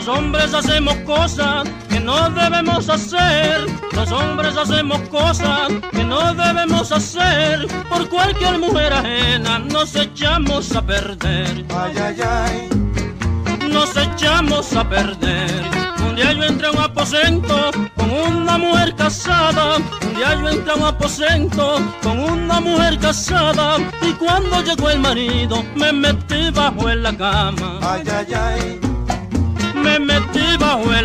Los hombres hacemos cosas que no debemos hacer. Los hombres hacemos cosas que no debemos hacer. Por cualquier mujer ajena nos echamos a perder. Ay, ay, ay. Nos echamos a perder. Un día yo entré a un aposento con una mujer casada. Un día yo entré a un aposento con una mujer casada. Y cuando llegó el marido me metí bajo en la cama. Ay, ay, ay.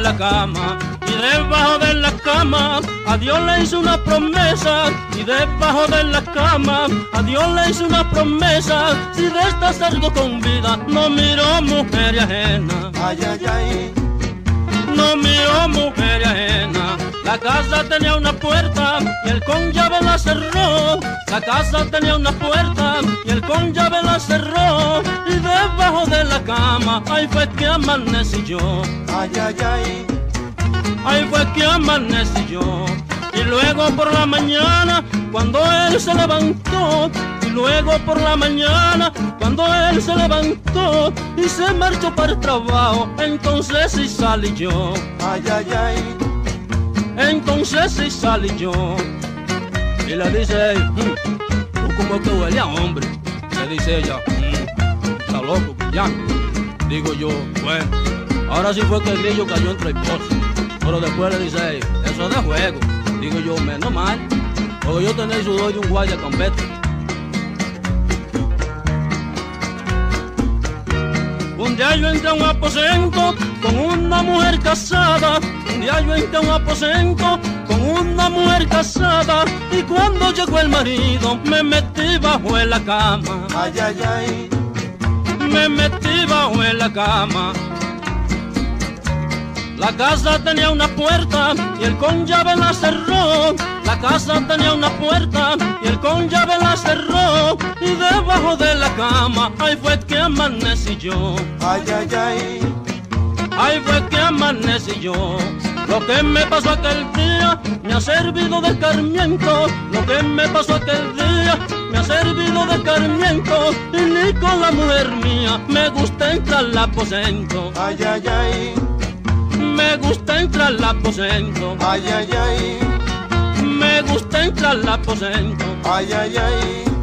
La cama y debajo de la cama a Dios le hice una promesa. Y debajo de la cama a Dios le hice una promesa. Si de esta salgo con vida no miro mujer ajena. Ay, ay, ay. no miro mujer ajena. La casa tenía una puerta y el con llave la cerró la casa tenía una puerta y el con llave la cerró y debajo de la cama ahí fue que amanecí yo Ay, ay, ay. Ahí fue que amanecí yo. Y luego por la mañana, cuando él se levantó, y luego por la mañana, cuando él se levantó y se marchó para el trabajo, entonces sí salí yo. Ay, ay, ay. Entonces sí salí yo. Y le dice, "Mm, tú como que huele a hombre. Le dice ella, "Mm, está loco, ya. Digo yo, bueno, ahora sí fue que el grillo cayó entre el pozo. Pero después le dice, eso es de juego. Digo yo, menos mal, porque yo el sudor de un guardia campete. Un día yo entré a un aposento con una mujer casada. Un día yo entré a un aposento una mujer casada. Y cuando llegó el marido me metí bajo en la cama. Ay, ay, ay. Me metí bajo en la cama. La casa tenía una puerta y el con llave la cerró. La casa tenía una puerta y el con llave la cerró. Y debajo de la cama, ahí fue que amanecí yo. Ay, ay, ay. Ahí fue que amanecí yo. Lo que me pasó aquel día me ha servido de escarmiento. Lo que me pasó aquel día me ha servido de escarmiento. Y ni con la mujer mía me gusta entrar al aposento. Ay, ay, ay. Me gusta entrar al aposento. Ay, ay, ay. Me gusta entrar al aposento. Ay, ay, ay.